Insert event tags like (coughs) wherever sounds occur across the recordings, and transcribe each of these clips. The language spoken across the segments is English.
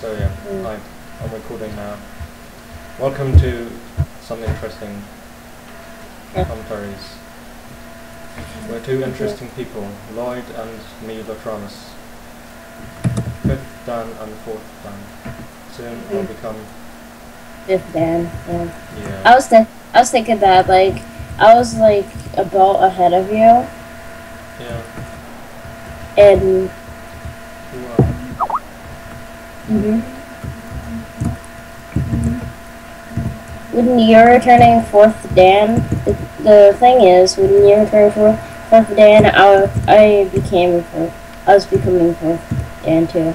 So yeah, Mm. I'm recording now. Welcome to some interesting Yeah. commentaries. We're two interesting people, Lloyd and me, Lotramus. Fifth Dan and fourth Dan. Soon I'll Mhm. become, Fifth Dan. Yeah. yeah. I was th- I was thinking that like I was like about ahead of you, yeah. and hmm when you're turning fourth Dan, the, the thing is when you're turning fourth, fourth Dan, I I became fourth. I was becoming fourth Dan too. I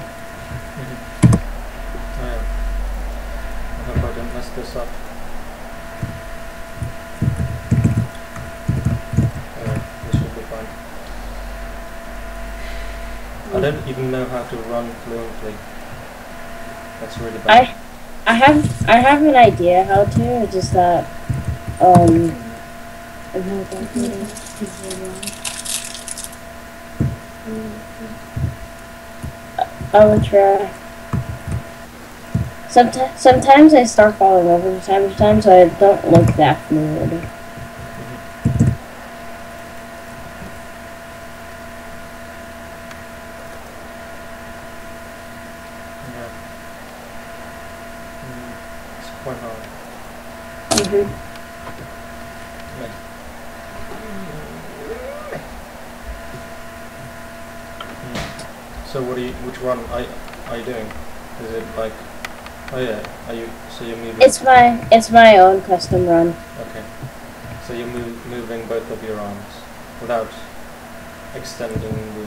hope I didn't mess this up. Uh, this should be fine. I don't even know how to run fluently. That's really bad. I I have I have an idea how to. It's just that um. I'm not that good at I will try. Sometimes, sometimes I start falling over from time to time, so I don't look that fluid. Mhm. Yeah. Mm, it's quite hard. hmm Yeah. Mm. So what are you? Which one are, are you doing? Is it like? Oh yeah. Are you? So you're moving. It's my it's my own custom run. Okay. So you're move, moving both of your arms without extending the,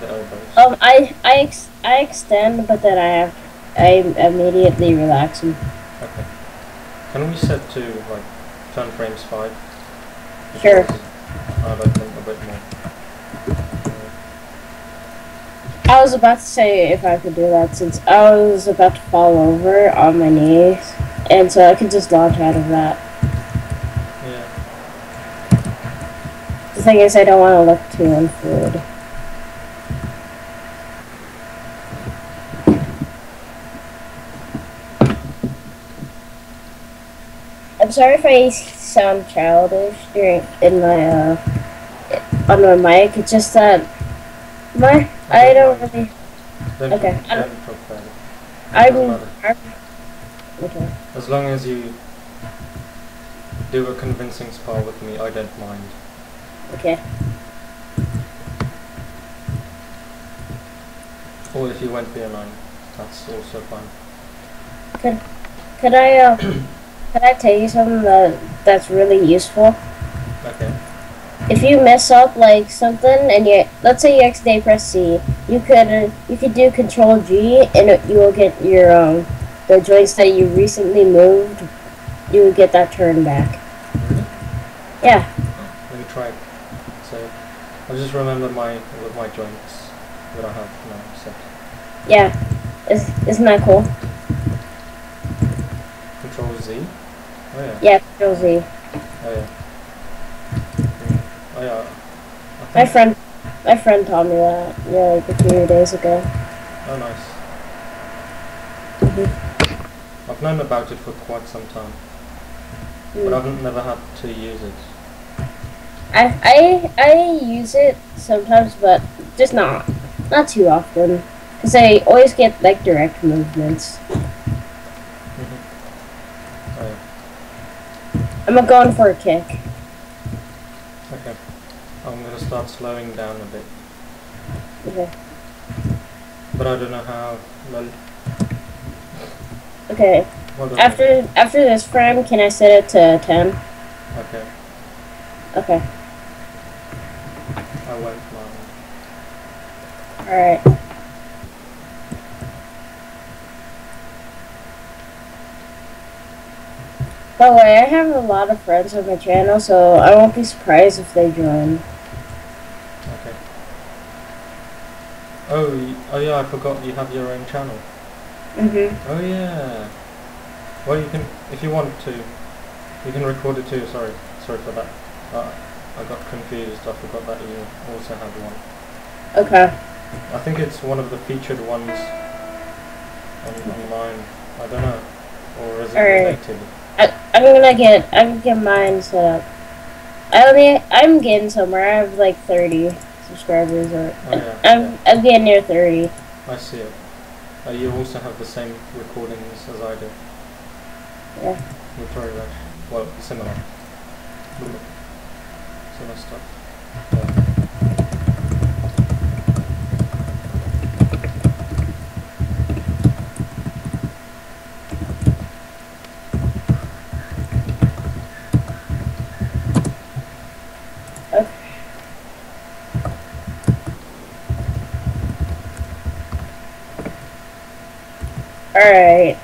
the elbows. Um, I I ex- I extend, but then I have I immediately relax them. Okay. Can we set to like turn frames five? Sure. I like them a bit more. I was about to say if I could do that since I was about to fall over on my knees, and so I could just launch out of that. yeah. The thing is, I don't want to look too unfluid. I'm sorry if I sound childish during in my uh on my mic. It's just that my I don't really. Okay, I Don't don't- talk about it. I'm. I'm okay. As long as you do a convincing spar with me, I don't mind. Okay. Or if you went B9, that's also fine. Could I uh, (clears throat) could I tell you something that that's really useful? Okay. If you mess up like something and you let's say you accidentally press C, you could uh, you could do Control G and it, you will get your um the joints that you recently moved. You will get that turned back. Really? Yeah. Let me try it. So, I just remember my with my joints that I have now set. Yeah. Is isn't that cool? Control Z. Oh yeah. Yeah. Control Z. Oh yeah. Oh yeah. My friend my friend taught me that yeah like a few days ago. Oh nice. Mhm. I've known about it for quite some time, but Mm. I've never had to use it. I I I use it sometimes, but just not not too often, because I always get like direct movements. Mhm. Oh I'm going for a kick. Okay. I'm gonna start slowing down a bit, Okay. but I don't know how. Well, Okay. well done. After after this frame, can I set it to ten? Okay. Okay. I won't mind. All By the way, I have a lot of friends on my channel, so I won't be surprised if they join. Okay. Oh, oh yeah, I forgot you have your own channel. Mhm. Oh yeah. Well, you can, if you want to, you can record it too. Sorry, sorry for that. Uh, I got confused. I forgot that you also had one. Okay. I think it's one of the featured ones on, on mine. I don't know. Or is it Alright. related? I, I'm gonna get I'm gonna get mine set up. I only I'm getting somewhere. I have like 30 subscribers, or Oh, yeah, I'm I'm getting near 30. I see it. Uh, you also have the same recordings as I do. Yeah. Victoria Rush. Well, similar. Similar stuff. Yeah. All right.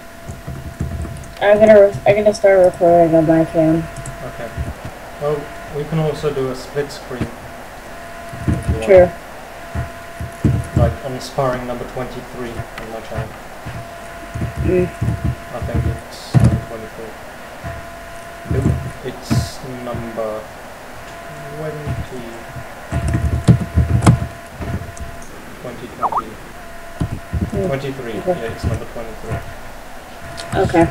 I'm gonna I'm gonna start recording on my cam. Okay. Well, we can also do a split screen. you want. True. Like on sparring number 23 on my channel. Mm. I think it's number 24. Nope, it's number 20. 20, 20. Mm. 23, yeah, it's number 23. Okay.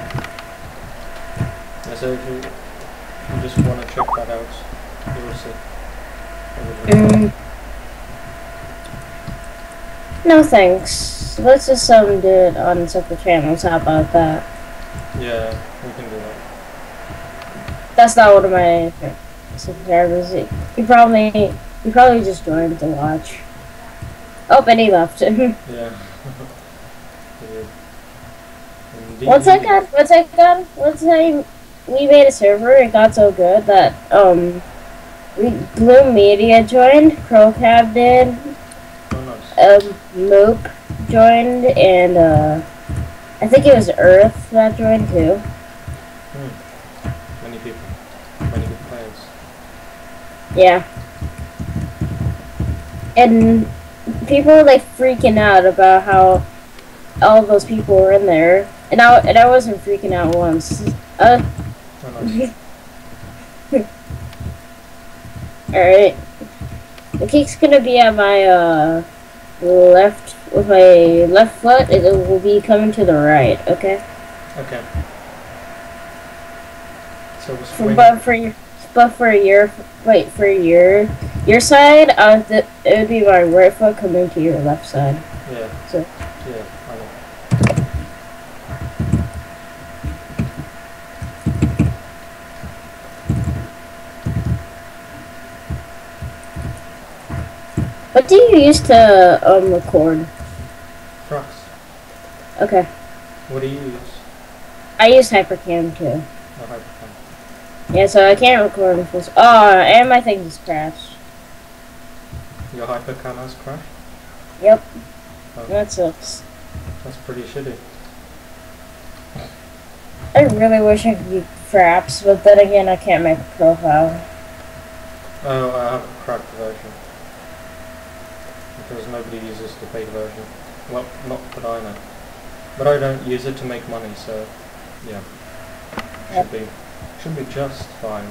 Yeah, so if you, you just want to check that out, you will see. everything. Mm. No thanks. Let's just um do it on separate channels. How about that? Yeah, we can do that. That's not one of my subscribers. He he probably he probably just joined to watch. Oh, and he left. (laughs) Yeah. Yeah. (laughs) Once I got once I got once I we made a server, it got so good that um we Bloom Media joined, Crowcab did, Oh, um Moop joined, and uh I think it was Earth that joined too. Hmm. Many people. Many good players. Yeah. And people were like freaking out about how all those people were in there, and I and I wasn't freaking out once. Uh, (laughs) all right. The cake's gonna be at my uh left with my left foot. It will be coming to the right. Okay. Okay. So For, swing. but for your but for your wait for your your side, uh, it would be my right foot coming to your left side. Yeah. So- Yeah, I know. What do you use to um record? Crux. Okay. What do you use? I use Hypercam too. Oh, Hypercam. Yeah, so I can't record in full. s- Oh, and my thing just crashed. Your Hypercam has crashed? Yep. Oh, That sucks. that's pretty shitty. I really wish I could use Fraps, but then again, I can't make a profile. Oh, I have a cracked version. Because nobody uses the paid version. Well, not that I know. But I don't use it to make money, so yeah. Should be should be just fine.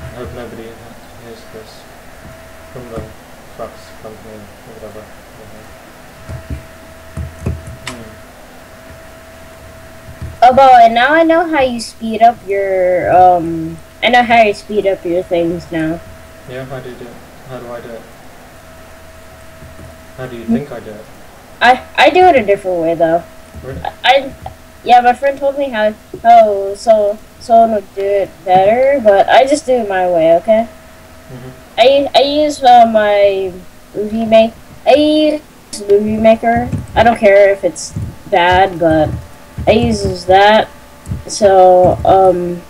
I hope nobody hears this from the trucks company or whatever. Hmm. Although, and now I know how you speed up your um. I know how you speed up your things now. Yeah, how do you do it? How do I do it? How do you think I do it? I I do it a different way though. Really? I, I yeah, my friend told me how how so someone would do it better, but I just do it my way. Okay. hmm I I use uh, my movie make. I use movie maker. I don't care if it's bad, but I use that so um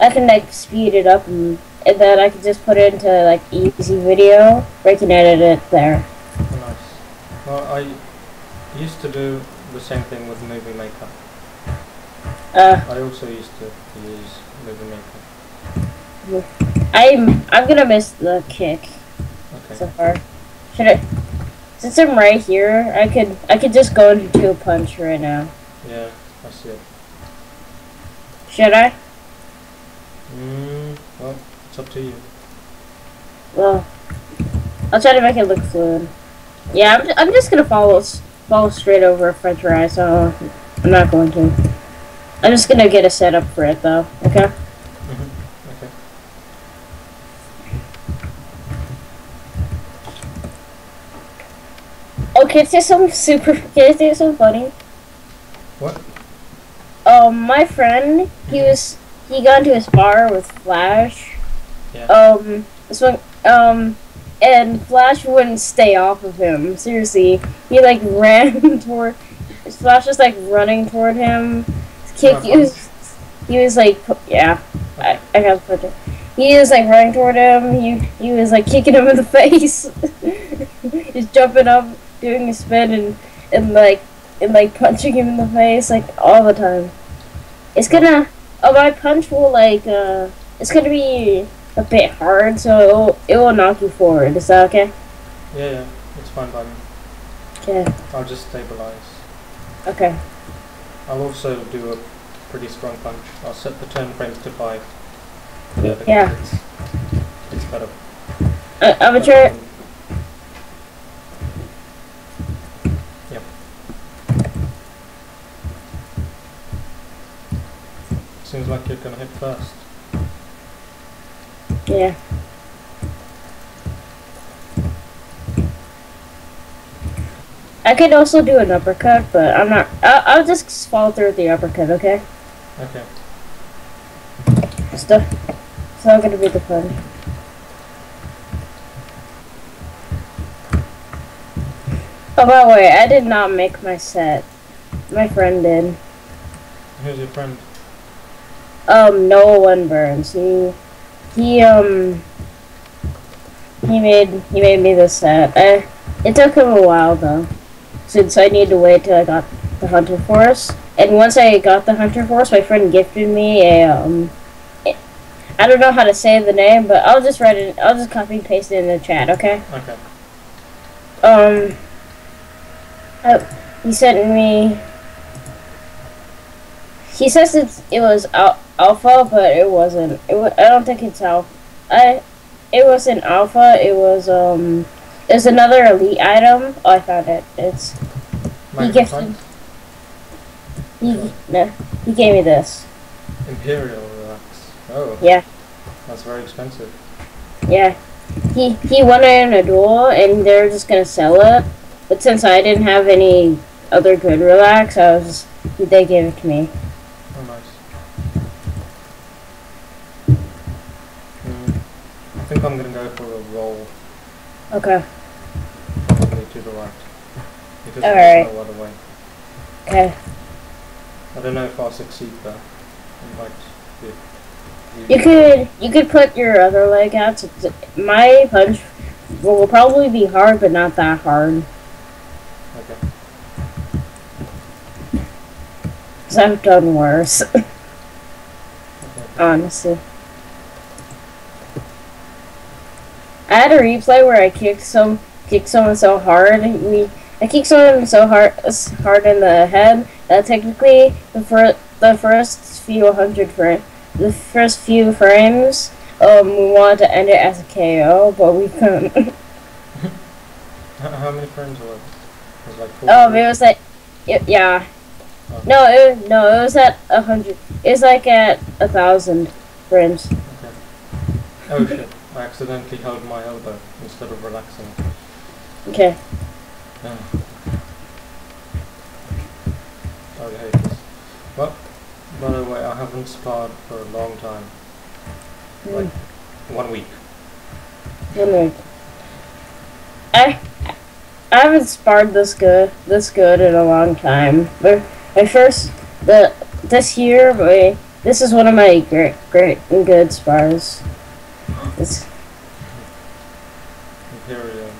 I can like speed it up and, and then I can just put it into like easy video. Where I can edit it there. Well, I used to do the same thing with Movie Maker. Uh, I also used to use Movie Maker. I'm I'm gonna miss the kick so far. Should I? Since I'm right here, I could I could just go into a punch right now. Yeah, I see it. Should I? Mm, well, it's up to you. Well, I'll try to make it look fluid. Yeah, I'm, I'm just gonna follow follow straight over a French Rai, so I'm not going to. I'm just gonna get a setup for it though. Okay. hmm Okay. Oh, can I say something super? Can I say something funny? What? Um, my friend, he was he got into a spar with Flash. Yeah. Um, this one, um, and Flash wouldn't stay off of him. Seriously, he like (laughs) ran toward. Flash was like running toward him. Kick. He was, he was like, yeah, I, I got to put it. He was like running toward him. He he was like kicking him in the (laughs) face. (laughs) He's jumping up, doing a spin, and and like and like punching him in the face like all the time. It's gonna. Oh, my punch will like. uh It's gonna be a bit hard, so it will, it will knock you forward. Is that okay? Yeah, yeah. It's fine by me. Okay. I'll just stabilize. Okay. I'll also do a pretty strong punch. I'll set the turn frames to five. because Yeah. It's, it's better. I, I'm gonna try. Yep. Seems like you're gonna hit first. Yeah. I could also do an uppercut, but I'm not. I'll, I'll just follow through with the uppercut, okay? Okay. The, it's not gonna be the fun. Oh, by the way, I did not make my set. My friend did. Who's your friend? Um, Noah One Burns. He, he, um, he made he made me this set. I, it took him a while though, since I needed to wait till I got the Hunter Force. And once I got the Hunter Force, my friend gifted me a um. I I don't know how to say the name, but I'll just write it. I'll just copy and paste it in the chat. Okay. Okay. Um. Uh, he sent me. He says it's, it was al- alpha, but it wasn't. It wa- I don't think it's alpha. I. It wasn't alpha. It was um. There's another elite item. Oh, I found it. It's he gifted. Magnetite? He no. He gave me this. Imperial relax. Oh. Yeah. That's very expensive. Yeah. He he won it in a duel, and they're just gonna sell it. But since I didn't have any other good relax, I was. They gave it to me. Oh, nice. Mm, I think I'm gonna go for a roll Okay. probably to the right. Because Alright. there's no other way. Okay. I don't know if I'll succeed though. It might be. You could you could put your other leg out. Th- my punch will probably be hard, but not that hard. Okay. Cause I've done worse, (laughs) okay. honestly. I had a replay where I kicked some kicked someone so hard. We I kicked someone so hard hard in the head that technically the fir- the first few hundred frame the first few frames um we wanted to end it as a KO, but we couldn't. How, many frames were it? It was like four. Um, it was like, y- yeah. Oh. No, it was, no, it was at a hundred. It was like at a thousand frames. Okay. Oh shit! I accidentally held my elbow instead of relaxing. Okay. Oh. I hate this. Well, by the way, I haven't sparred for a long time. Hmm. Like one week. One minute. I I haven't sparred this good this good in a long time. But my first the this year my this is one of my great great and good spars. It's Imperial.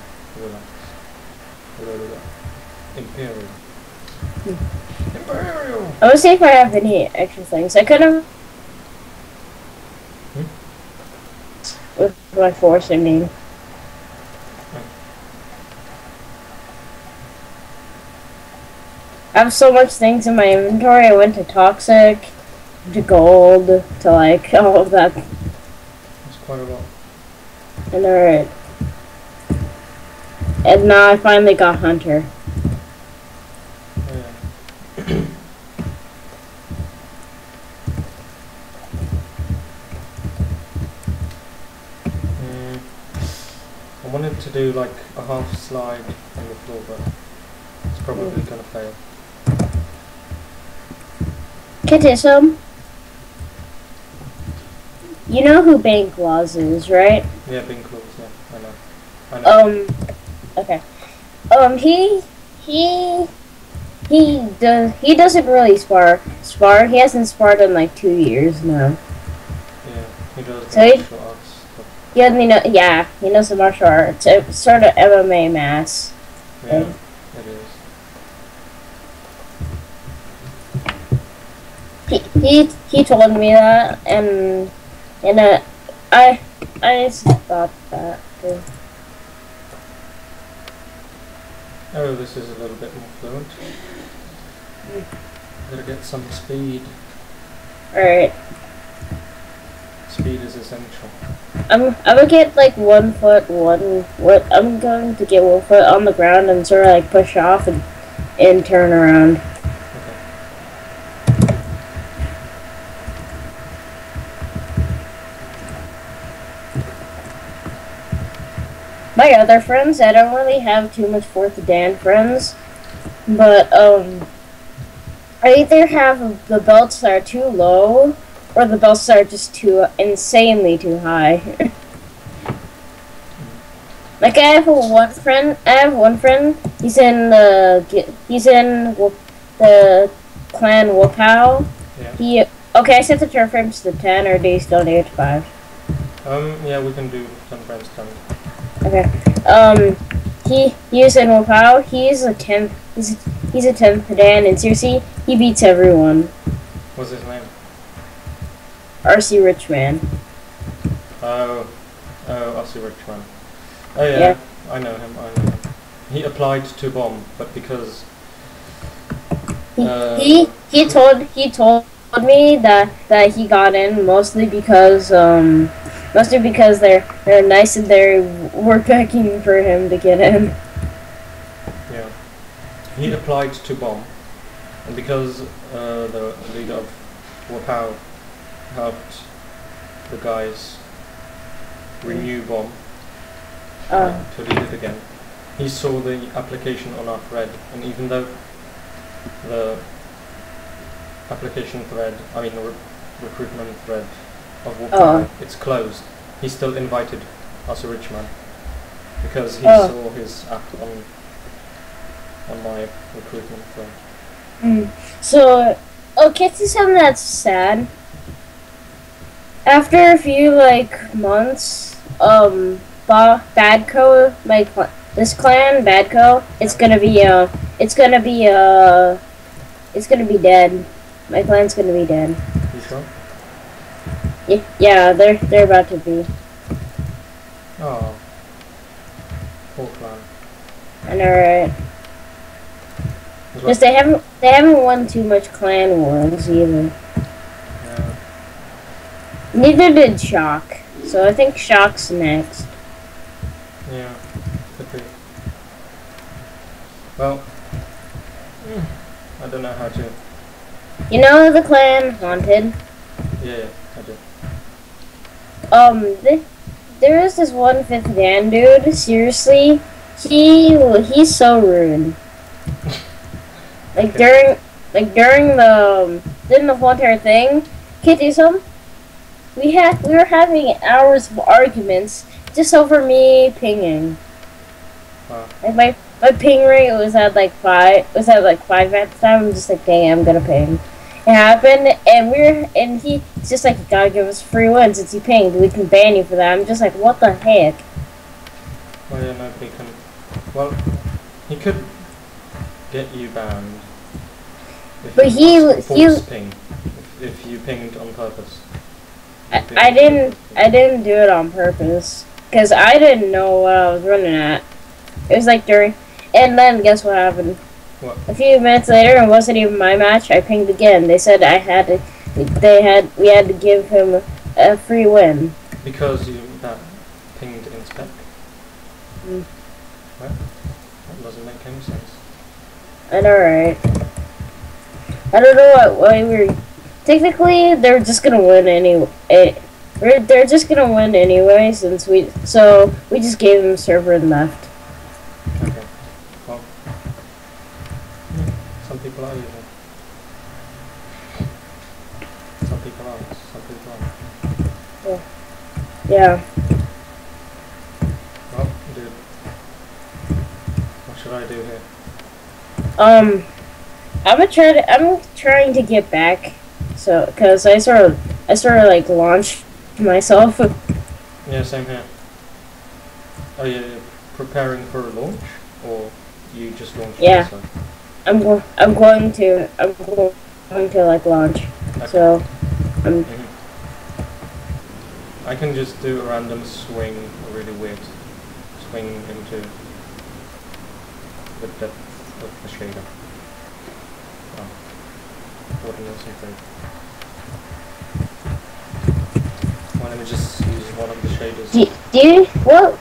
Imperial. Imperial! I to see if I have any extra things. I could have hmm? with my force. I mean. I have so much things in my inventory. I went to toxic, to gold, to like (laughs) all of that. And alright. And now I finally got Hunter. Yeah. mm. I wanted to do like a half slide on the floor, but it's probably mm. gonna fail. Can I some? You know who Bank Laws is, right? Yeah, being close, yeah, I know. I know. Um. Okay. Um. He he he does he doesn't really spar spar. He hasn't sparred in like two years now. yeah, he does so he- martial arts only know yeah he knows the martial arts. It's sort of MMA mass. Yeah, it is. He he he told me that and and uh, I I just thought that. Too. Oh, this is a little bit more fluent. Gotta get some speed. All right. Speed is essential. I'm I'm gonna get like one foot one what I'm going to get one foot on the ground and sort of like push off and and turn around. Okay. My other friends, I don't really have too much fourth Dan friends, but um, I either have the belts that are too low or the belts that are just too insanely too high. (laughs) like I have one friend, I have one friend. He's in the ge- he's in the clan Wapao. Yeah. He okay. I set the turn frames to ten, or do you still need it five? Um, yeah, we can do some brainstorming. Okay. Um, he he's in Wapao. He's a tenth. He's he's a tenth Dan, and seriously, he beats everyone. What's his name? RC Richman. Oh, oh, Aussie Richman. Oh yeah, Yeah. I know him. I know him. He applied to bomb, but because He, Uh, he he told he told me that that he got in mostly because um mostly because they're they're nice and they were begging for him to get in. yeah, he applied to bomb, and because uh, the leader of Wapao helped the guys renew bomb uh, to lead it again. He saw the application on our thread, and even though the application thread, I mean re- recruitment thread of Wapao, Oh. it's closed, he still invited us a rich man because he Oh. saw his app on on my recruitment thread. Mm. So, okay, to something that's sad. After a few like months, um, ba- Badco, my cl- this clan, Badco, it's gonna be uh, it's gonna be uh, it's gonna be dead. My clan's gonna be dead. You sure? Yeah, yeah, they're they're about to be. Oh, poor clan. I know, right? Because they haven't they haven't won too much clan wars either. yeah. Neither did Shock. So I think Shock's next. Yeah, could be. Well, mm, I don't know how to. You know the clan Haunted? Yeah, yeah, I do. Um, th- there is this one fifth Dan dude. Seriously, he he's so rude. (laughs) Like Okay. during, like during the um, during the whole entire thing, Kitty, some we had we were having hours of arguments just over me pinging. Wow. Like my my ping rate was at like five was at like five at the time. I'm just like, dang, I'm gonna ping. Happened, and we are and he he's just like, you gotta give us free win since you pinged. We can ban you for that. I'm just like, what the heck? Well, yeah, nobody can. Well, he could get you banned. If But he he- ping. If, if you pinged on purpose. I, I didn't I didn't do it on purpose because I didn't know what I was running at. It was like during, and then guess what happened? What? A few minutes later, it wasn't even my match. I pinged again. They said I had to. They had we had to give him a free win. Because you that pinged in spec. Mm. Well, that doesn't make any sense. I know, right? I don't know what why we're. Technically, they're just gonna win any. eh, they're just gonna win anyway since we so we just gave them server and left. Okay. Well, yeah, some people are. Some people people aren't. Yeah. Well, dude. What should I do here? Um, I'm try to. I'm trying to get back. So, cause I sort of, I sort of like launched myself. Yeah, same here. Are you preparing for a launch, or you just launched Yeah. yourself? I'm go- I'm going to. I'm go- going to like launch. Okay. So, I'm. Mhm. I can just do a random swing, a really weird swing into the depth of the shader. Oh. What an awesome thing. Well, let me just use one of the shaders. Do, do you what?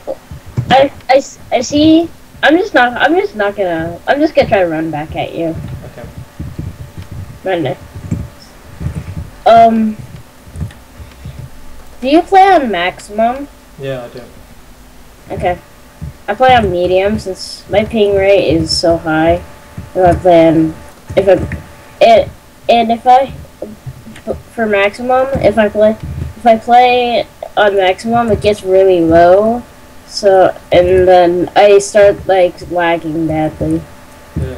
I, I, I see. I'm just not. I'm just not gonna. I'm just gonna try to run back at you. Okay. Right now. Um. Do you play on maximum? Yeah, I do. Okay. I play on medium since my ping rate is so high. If I play on, if I, it, and if I, for maximum, if I play, if I play on maximum, it gets really low. So, and then I start like lagging badly. Yeah.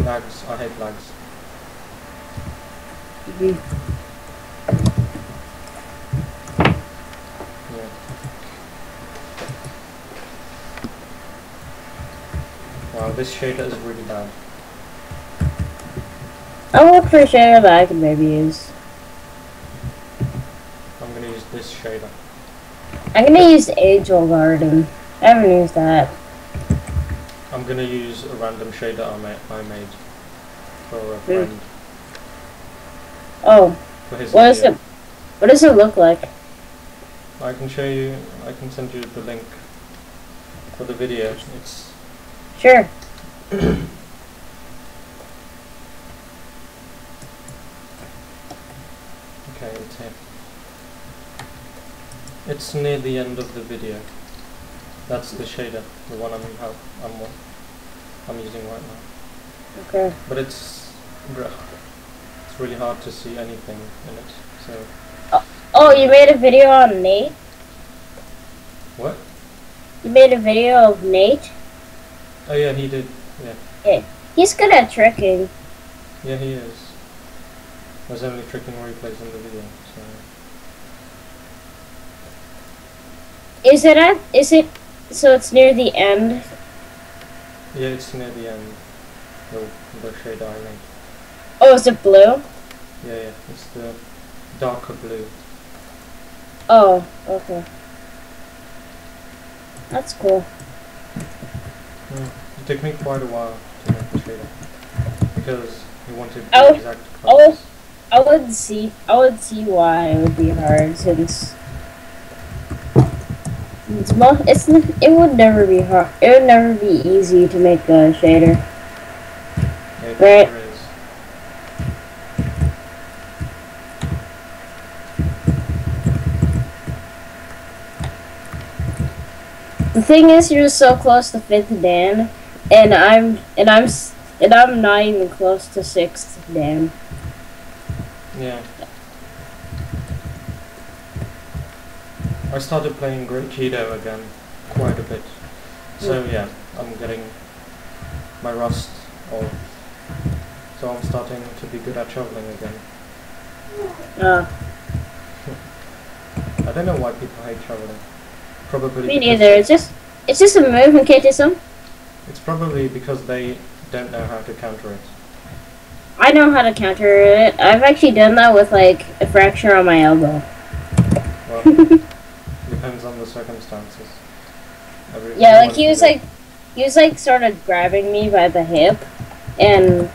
Lags. I hate lags. Yeah. Wow, this shader is really bad. I'll look for a shader that I can maybe use. I'm gonna use this shader. I'm gonna use Angel Garden. I haven't used that. I'm gonna use a random shader I, ma- I made for a friend Oh, for his what is video. it? What does it look like? I can show you. I can send you the link for the video. It's Sure. (clears throat) okay. It's here. It's near the end of the video. That's the shader, the one I'm I'm I'm using right now. Okay. But it's it's really hard to see anything in it. So oh, oh, you made a video on Nate? what? You made a video of Nate? Oh yeah, he did. Yeah, He's good at tricking. yeah, he is. There's only tricking replays in the video. So Is it at, is it, so it's near the end? yeah, it's near the end. The the shader I made. Oh, is it blue? Yeah, yeah, it's the darker blue. Oh, okay. That's cool. Hmm, it took me quite a while to make the shader because he wanted the Oh, exact oh. colors. I would see, I would see why it would be hard since it's, mo- it's it would never be hard. It would never be easy to make a shader. It Right. is. The thing is, you're so close to fifth Dan, and I'm and I'm and I'm not even close to sixth Dan. Yeah. I started playing Great Cheeto again quite a bit. So yeah, I'm getting my rust off. So I'm starting to be good at traveling again. Uh, (laughs) I don't know why people hate traveling. Probably me neither. It's just it's just a move in KTSM. It's probably because they don't know how to counter it. I know how to counter it. I've actually done that with like a fracture on my elbow. Well, depends on the circumstances. Every- Yeah, like he was different. like he was like sort of grabbing me by the hip, and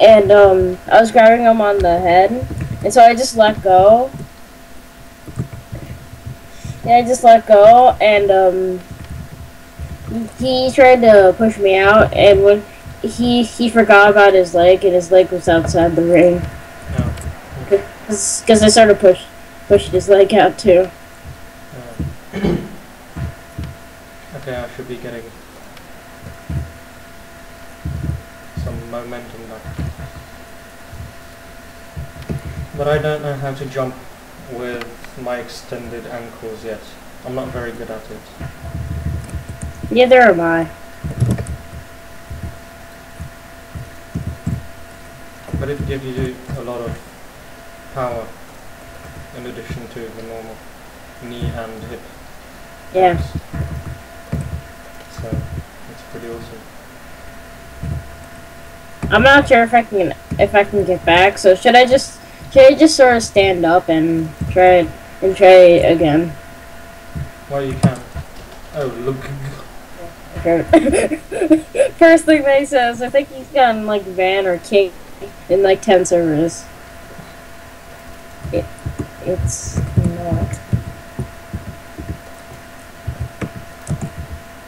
and um I was grabbing him on the head, and so I just let go. Yeah, I just let go, and um he, tried to push me out, and when he he forgot about his leg, and his leg was outside the ring. Oh, Because Because I sort of pushed pushed his leg out too. (coughs) Okay, I should be getting some momentum back. But I don't know how to jump with my extended ankles yet. I'm not very good at it. Neither am I. But it gives you a lot of power in addition to the normal knee and hip. Yeah. jumps. So it's pretty awesome. I'm not sure if I can if I can get back. So should I just should I just sort of stand up and try and try again? Why Well, you can. Oh, look. (laughs) First thing they says, I think he's gotten like van or king in like ten servers. It, it's not.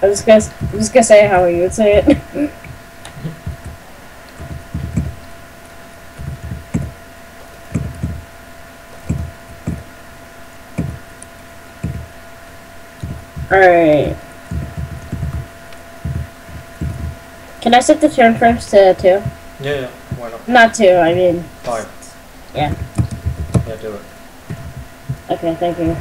I was gonna, I was just gonna say how you would say it. (laughs) Alright. Can I set the turn frames to two? Yeah, yeah. Why not? Not two, I mean, Five. Yeah. Yeah, do it. okay, thank you.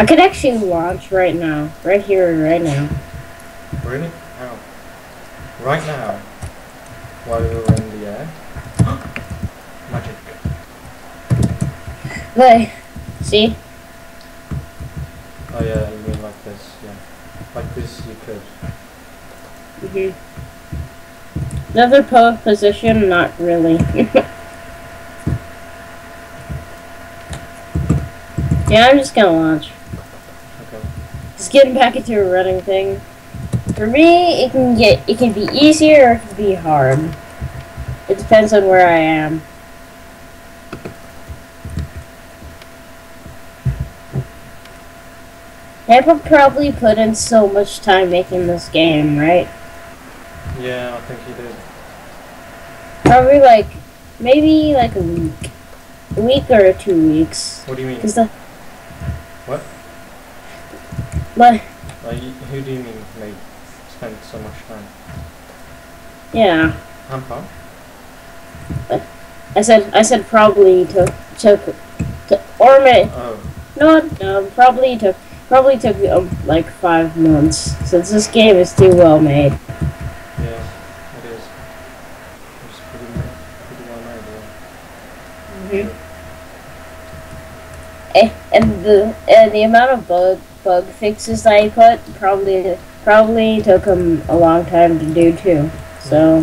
I could actually launch right now. Right here, right now. Really? How? Right now? While you're in the air? (gasps) Magic. But, see? Oh yeah, you mean like this, yeah. Like this you could. hmm Another po- position, not really. (laughs) yeah, I'm just gonna launch. Just getting back into a running thing. For me, it can get it can be easier or it can be hard. It depends on where I am. I probably put in so much time making this game, right? Yeah, I think you did. Probably like maybe like a week, a week or two weeks. What do you mean? Cause the What? But Uh, you, who do you mean made spent so much time? yeah, Hampa? I said I said probably took took, took or may Oh, no no probably took probably took um, like five months since this game is too well made. yeah, it is. It's pretty, pretty well made, yeah. Mm-hmm. Eh, and the and the amount of bug bug fixes I put probably probably took him a long time to do too. So.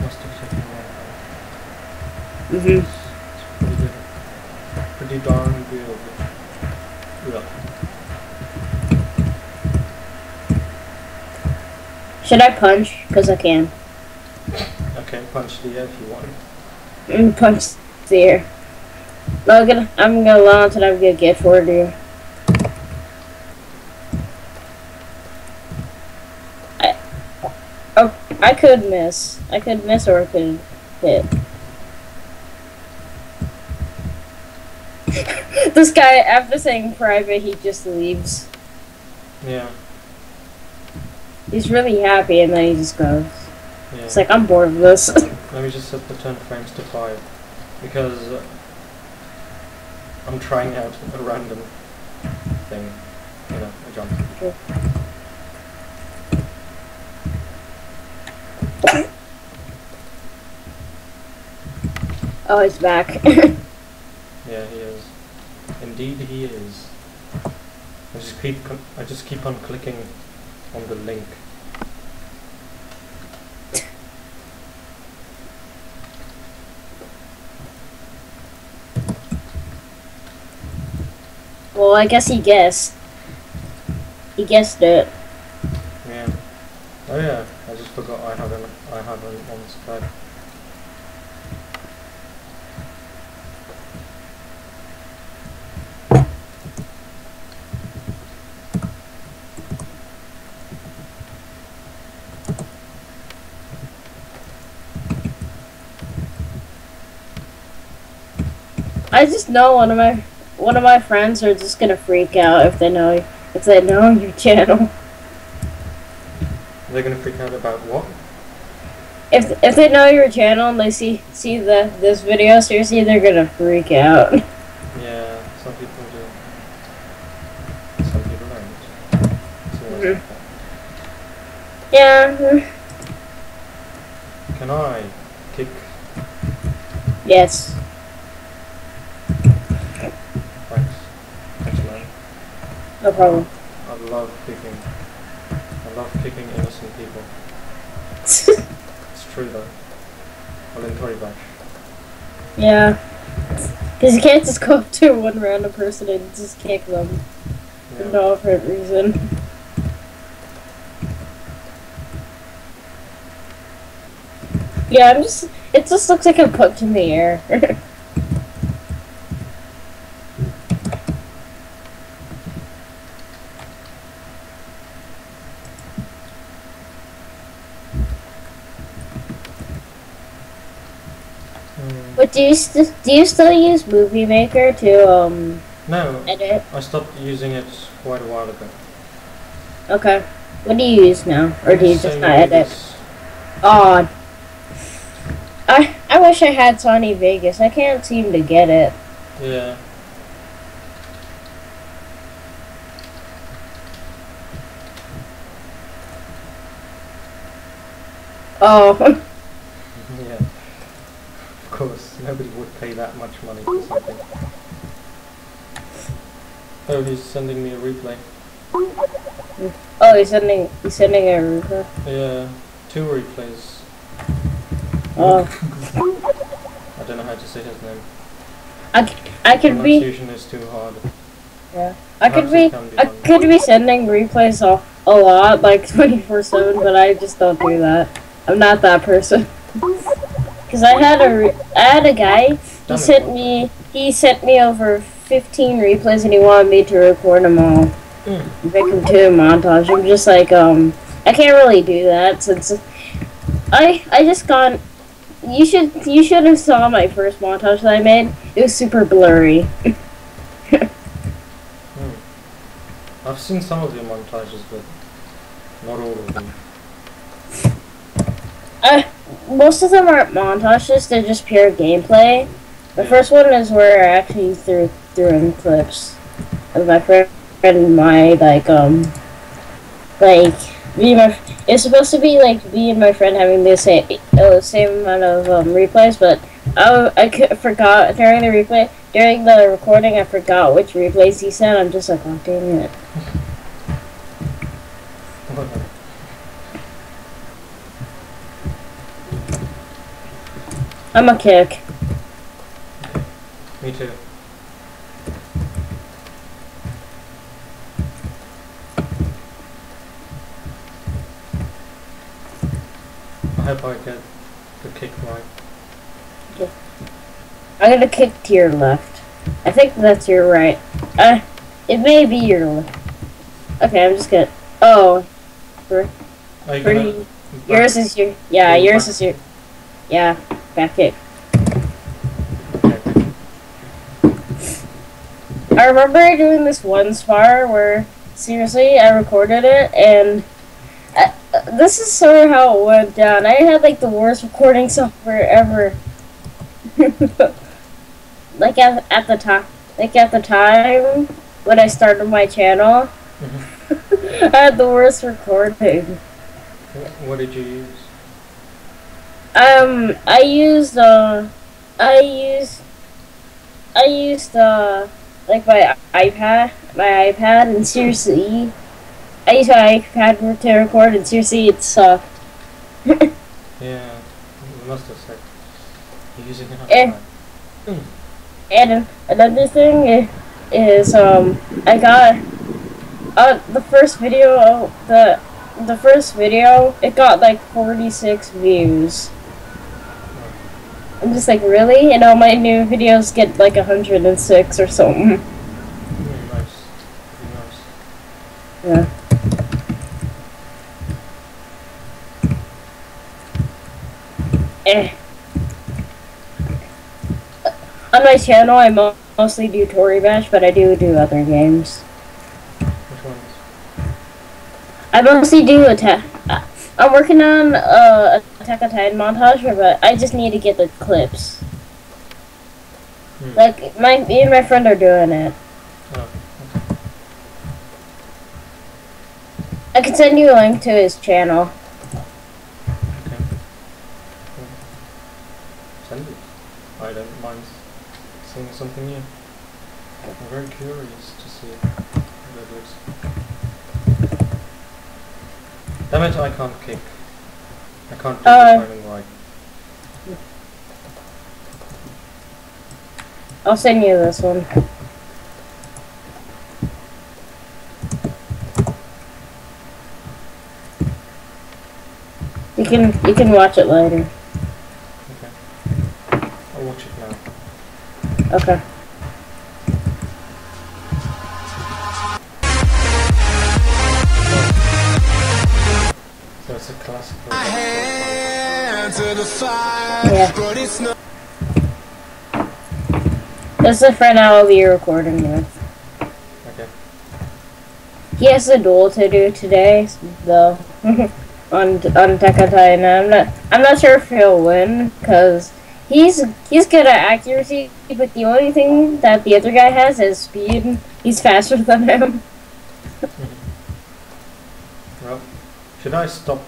Must have taken a long It's, it's pretty. Pretty darn good. Yeah. Should I punch? Cause I can. Okay, punch the air if you want. Mm, punch the air. I'm gonna, I'm gonna launch and I'm gonna get for you oh, I could miss. I could miss or I could hit. (laughs) this guy, after saying private, he just leaves. Yeah, He's really happy and then he just goes. yeah. It's like, I'm bored of this. (laughs) Let me just set the turn frames to 5 because I'm trying out a random thing, you know, a jump. Oh, he's back. (laughs) Yeah, he is. Indeed, he is. I just keep I just keep on clicking on the link. well, I guess he guessed. He guessed it. Yeah. Oh yeah, I just forgot I haven't I haven't unsubscribed. I just know one of my one of my friends are just gonna freak out if they know if they know your channel. They're gonna freak out about what? If if they know your channel and they see see the this video, seriously, they're gonna freak out. (laughs) Yeah, some people do. Some people don't. It's always Mhm. Yeah. Can I kick? Yes. Thanks. Thanks, man. No problem. I love kicking. I love kicking innocent people. (laughs) It's true though. I'll encourage that. yeah. Because you can't just go up to one random person and just kick them for Yeah. no apparent reason. Yeah, I'm just. It just looks like a put in the air. (laughs) Mm. But do you st- do you still use Movie Maker to um No, edit? I stopped using it quite a while ago. Okay. What do you use now, or do you just not edit? as- Oh. I I wish I had Sony Vegas. I can't seem to get it. Yeah. Oh. (laughs) Yeah. Of course, nobody would pay that much money for something. Oh, he's sending me a replay. Oh, he's sending he's sending a replay. Yeah, two replays. Oh, I don't know how to say his name. I, I could be is too hard. Yeah, I could Perhaps be be I done. could be sending replays a, a lot, like (laughs) twenty four seven, but I just don't do that. I'm not that person. Cause I had a I had a guy. He sent me he sent me over fifteen replays, and he wanted me to record them all. Mm. make them to a montage. I'm just like, um, I can't really do that since I I just got. You should you should have saw my first montage that I made. It was super blurry. Mm. I've seen some of your montages, but not all of them. Uh, most of them aren't montages; they're just pure gameplay. The first one is where I actually threw threw in clips of my friend and my like um like me and my it's supposed to be like me and my friend having the same uh, same amount of um, replays, but I I c- forgot during the replay during the recording I forgot which replays he sent. I'm just like, oh dang it. (laughs) I'm a kick. Me too. I hope I get the kick right. Yeah. I'm gonna kick to your left. I think that's your right. Uh, it may be your left. Okay, I'm just gonna. Oh, Are you pretty. gonna Yours is your. Yeah, yours is your. Yeah, back it. I remember doing this one spar where, seriously, I recorded it and. I, uh, this is sort of how it went down. I had like the worst recording software ever. (laughs) like at, at the time, like at the time when I started my channel, Mhm. (laughs) I had the worst recording. What did you use? Um, I used uh, I used, I used uh, like my iPad, my iPad, and seriously, I used my iPad to record, and seriously, it sucked. Yeah, you must have said you're using enough Eh. time. And another thing is um, I got uh the first video the the first video, it got like 46 views. I'm just like, really? And all my new videos get like 106 or something. Nice. Nice. Yeah. Eh. On my channel, I mo- mostly do Toribash, but I do do other games. Which ones? I mostly do attack. uh, I'm working on uh, Attack on Titan montage, but I just need to get the clips. Hmm. Like my me and my friend are doing it. Oh, I can send you a link to his channel. okay. Send it. I don't mind seeing something new. I'm very curious to see how that looks. Damn it, I can't kick. I can't do Uh, the timing right. I'll send you this one. You can you can watch it later. Okay. I'll watch it now. Okay. So it's a hand to the fire, Yeah. but it's not. This is a friend I will be recording with. Okay. He has a duel to do today, though. (laughs) on on on Titan. I'm not I'm not sure if he'll win because he's he's good at accuracy, but the only thing that the other guy has is speed. He's faster than him. (laughs) Well, should I stop?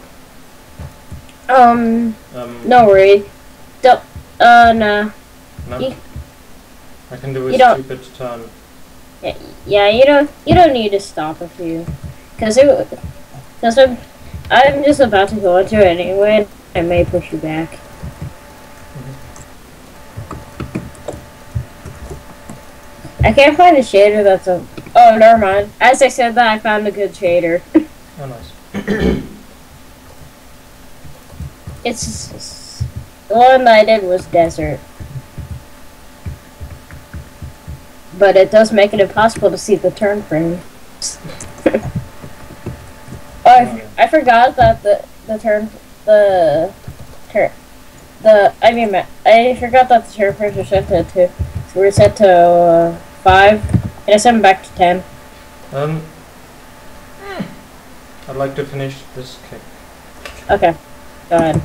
Um, Um, no worry. Don't. Uh, no. no. you- I can do a stupid turn. Yeah, yeah, you don't you don't need to stop if you, cause it, cause I'm I'm just about to go into it anyway. I may push you back. I can't find a shader that's a. Oh, never mind. As I said that, I found a good shader. Oh, nice. (clears throat) It's the one I did was desert, but it does make it impossible to see the turn frame. (laughs) oh, I, I forgot that the the turn the turn the I mean I forgot that the turn frames are set to two. So we're set to uh, five, and I set them back to ten. Um, I'd like to finish this kick Okay, go ahead.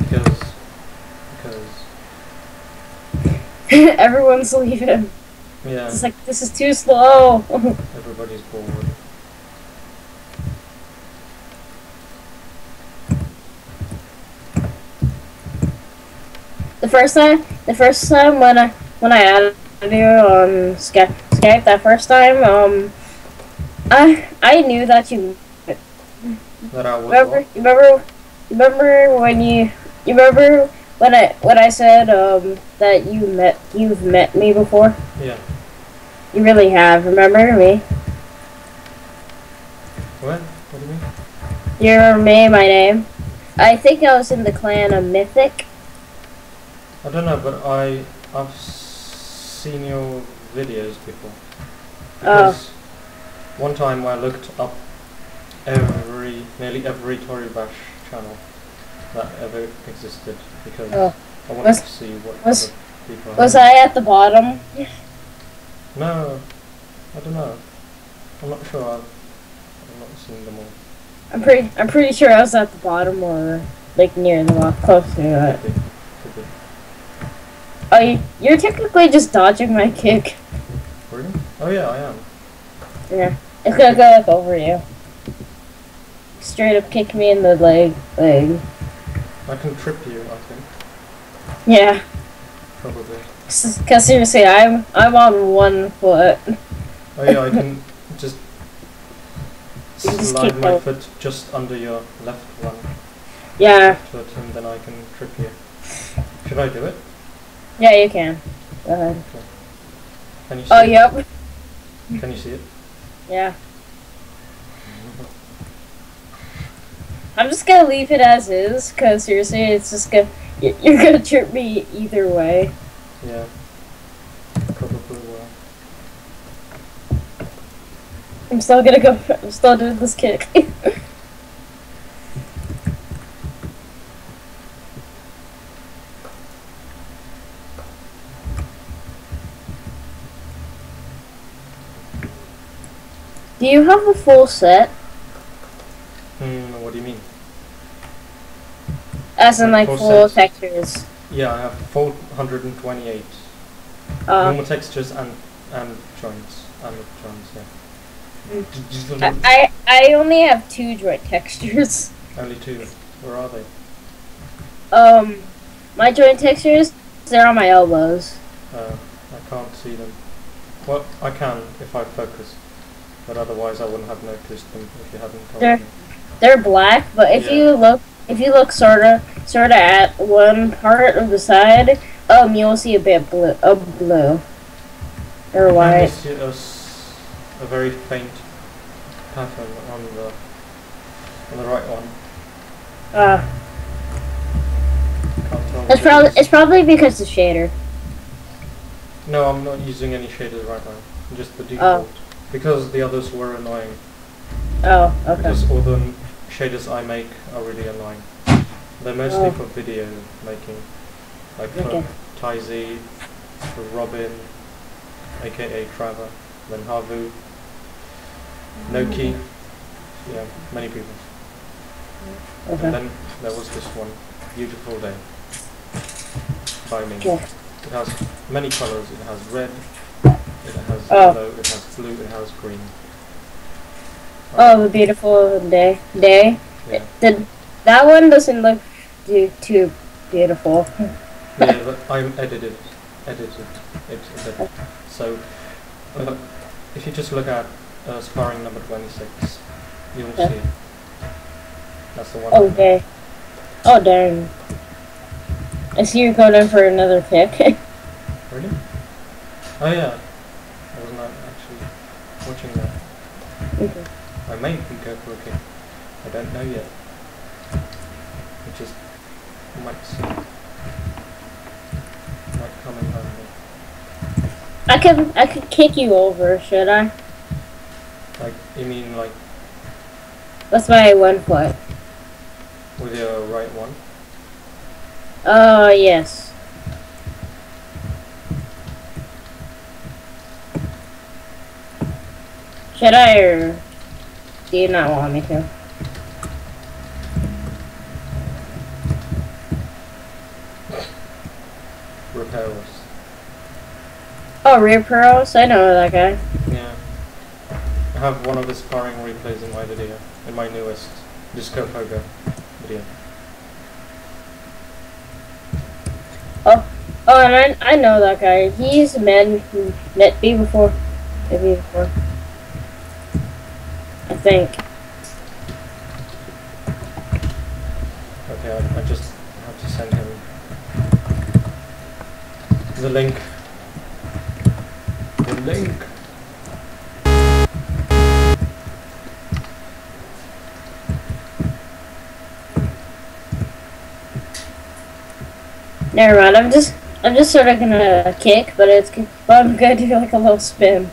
because because (laughs) Everyone's leaving. yeah, It's like this is too slow. (laughs) everybody's bored. The first time, the first time when I when I added you on Skype, Skype that first time, um, I I knew that you That I was remember. You remember? Remember when you you remember when I when I said um that you met you've met me before. Yeah. You really have. Remember me? What? What do you mean? You remember me? My name. I think I was in the clan of Mythic. I don't know, but I I've seen your videos before. Oh. Because one time I looked up every nearly every Toribash channel that ever existed because Oh. I wanted Was- to see what was- other people Was had. I at the bottom? No, I don't know. I'm not sure. I've, I've not seen them all. I'm pretty. I'm pretty sure I was at the bottom or like near the bottom, close to it. Could be. Could be. Oh, you, you're technically just dodging my kick. Really? Oh yeah, I am. Yeah, it's gonna go like over you. Straight up kick me in the leg. Leg. I can trip you. I think Yeah. probably. Cause seriously, I'm I'm on one foot. Oh yeah, I can (laughs) just just slide keep my going. foot just under your left one Yeah. foot, and then I can trip you. Should I do it? Yeah, you can. Go ahead. Can you oh, see Oh, it? yep. Can you see it? Yeah. I'm just gonna leave it as is, cause seriously, it's just gonna you're gonna trip me either way. Yeah. Probably will. I'm still gonna go. I'm still doing this kick. (laughs) Do you have a full set? Hmm, what do you mean? As in, like, full textures? Yeah, I have 428 Uh, normal textures and and joints and joints. Yeah. Mm. I, I I only have two joint textures. Only two. Where are they? Um, my joint textures, they're on my elbows. Uh, I can't see them. Well, I can if I focus, but otherwise I wouldn't have noticed them if you hadn't told They're- me. They're black, but if Yeah. you look, if you look sorta, sorta at one part of the side, um, you'll see a bit blue, a blue, or white. you see a, a very faint pattern on the on the right one. Uh, it's probably it's probably because the shader. No, I'm not using any shaders right now. Just the default. Because the others were annoying. Oh, okay. Because all the shaders I make are really annoying. They're oh. mostly Oh. for video making. Like for Okay. Tyzy, for Robin, aka Trevor, then Havu, Noki, mm. yeah, many people. And then there was this one, Beautiful Day, by me. Okay. It has many colors. It has red, it has Oh. yellow, it has blue, it has green. Oh, the beautiful day. Day. Yeah. The, that one doesn't look too too beautiful. yeah, but I edited, edited it a bit. So, uh, if you just look at uh, sparring number 26, you'll Yeah. see. That's the one. Okay. Oh darn. I see you're going in for another pick. (laughs) Really? Oh yeah. I was not actually watching that. Okay. I may go for a kick. I don't know yet. I just might see. Might come in handy. I could I could kick you over, should I? Like, you mean like That's my one foot. with your right one? Oh yes. Should I or do you not want me to? Repairs. Oh, rear pearls? I know that guy. Yeah. I have one of his sparring replays in my video, in my newest Disco Pogo video. Oh, oh, and I, I know that guy. He's met met me before. Met me before. Think. Okay, I, I just have to send him the link. The link. Never mind. I'm just I'm just sort of gonna kick, but it's but I'm gonna do like a little spin.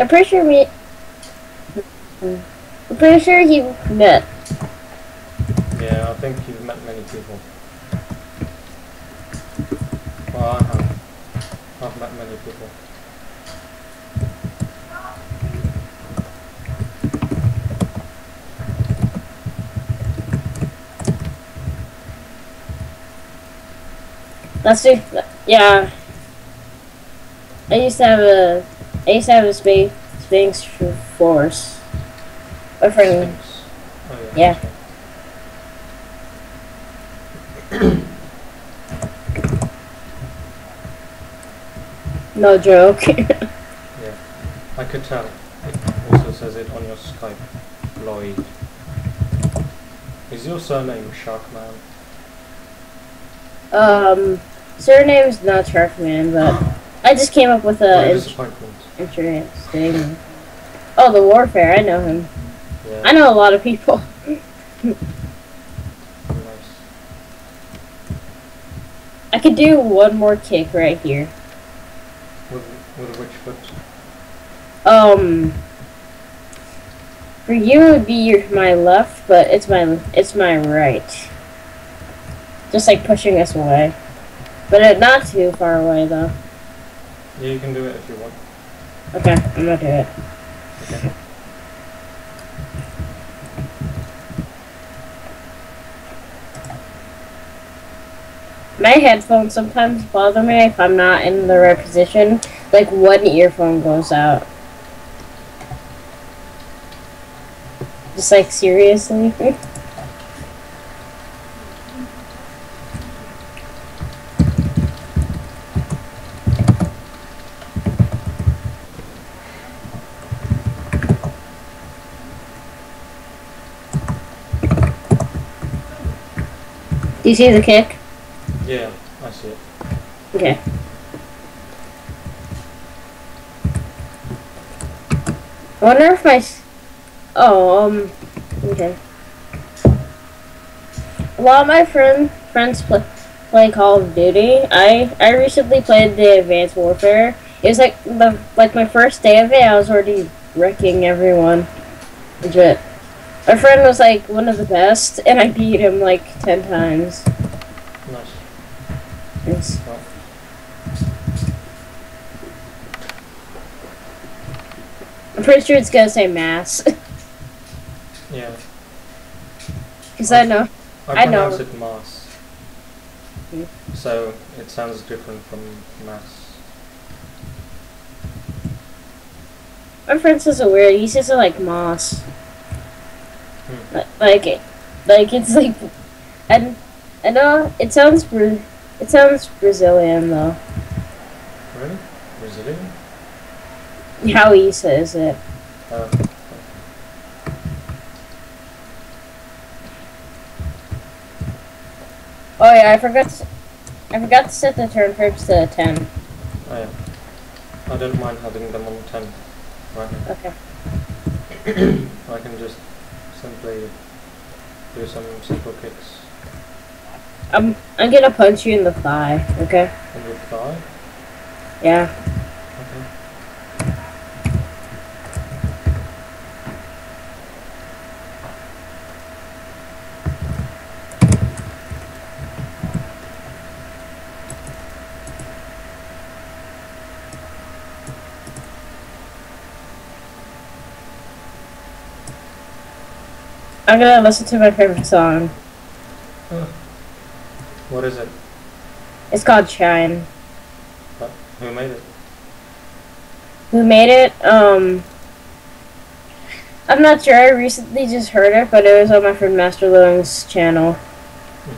I'm pretty sure me. I'm pretty sure he met. Yeah, I think you've met many people. Well, I have. I've met many people. Let's do. Yeah. I used to have a. I used to have a space Sphinx force. My friend. Oh, yeah. Yeah. (clears throat) No joke. (laughs) Yeah. I could tell. It also says it on your Skype. Lloyd. Is your surname Sharkman? um, surname's not Sharkman, but I just came up with a interesting. Oh, the warfare. I know him. Yeah. I know a lot of people. Nice. (laughs) I could do one more kick right here. With with which foot? Um, for you it would be your, my left, but it's my it's my right. Just like pushing us away, but it, not too far away though. Yeah, you can do it if you want. Okay, I'm gonna do it. Okay. My headphones sometimes bother me if I'm not in the right position. Like one earphone goes out. Just like seriously. (laughs) Do you see the kick? Yeah, I see it. Okay. I wonder if my. Oh, um. Okay. A lot of my friend friends play, play Call of Duty. I I recently played the Advanced Warfare. It was like the like my first day of it. I was already wrecking everyone. Legit. My friend was like one of the best, and I beat him like ten times. Nice. It's- Well, I'm pretty sure it's gonna say mass. (laughs) yeah. Because I know. I I know. pronounce it mass. Hmm. So it sounds different from mass. My friend says it weird. He says it like moss. Hmm. Li- Like it, like it's like, I, I know it sounds Bra- it sounds Brazilian though. Really? Brazilian? How he says it. Uh, Oh yeah, I forgot. To, I forgot to set the turn frames to ten. oh yeah. I don't mind having them on 10 right now. Okay. (clears throat) I can just simply do some simple kicks I'm I'm gonna punch you in the thigh. Okay. in the thigh. Yeah. Okay. I'm gonna listen to my favorite song. What is it? It's called Shine. Who made it? Who made it? Um. I'm not sure. I recently just heard it, but it was on my friend Master Lewing's channel.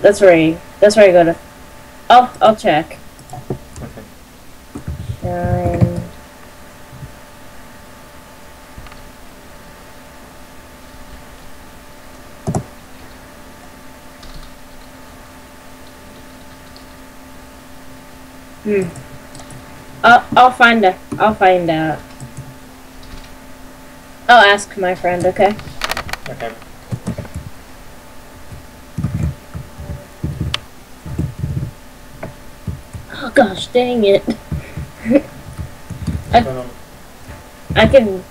That's where I, that's where I go to. I'll I'll check. Okay. Shine. Hmm. I'll find out. I'll find out. I'll ask my friend. Okay. Okay. Oh gosh, dang it. I- I can.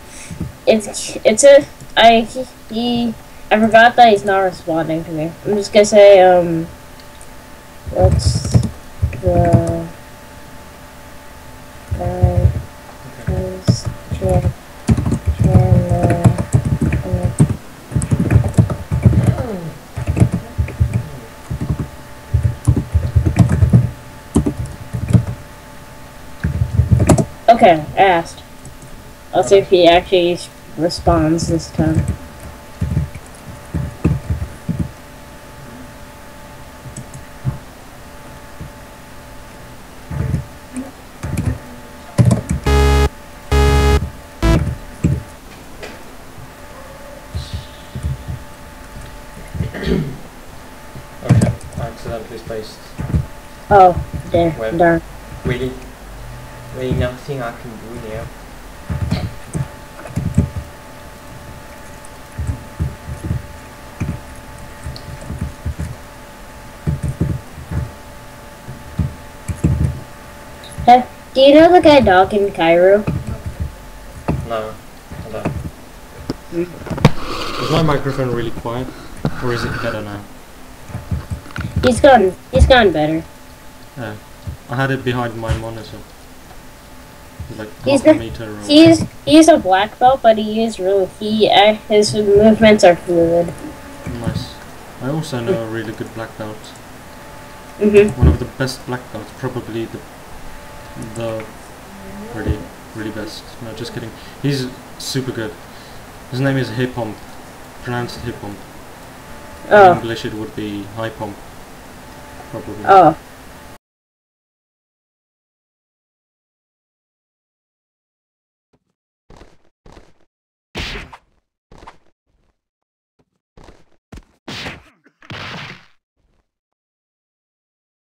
It's it's a I he I forgot that he's not responding to me. I'm just gonna say um. I'll see if he actually responds this time. Okay. I accidentally spaced. Oh, Where? darn. Really? Ain't nothing I can do now. Do you know the guy Doc in Cairo? No, I don't. Hmm. Is my microphone really quiet? Or is it better now? He's gone. He's gone better. Yeah. I had it behind my monitor. Like He's half a not- meter away. He's he's a black belt, but he is really he uh, his movements are fluid. Nice. I also know a really good black belt. Mhm. One of the best black belts, probably the the really really best. No, just kidding. He's super good. His name is Hip Pump, pronounced Hip Pump. In Oh English it would be High Pump, probably. oh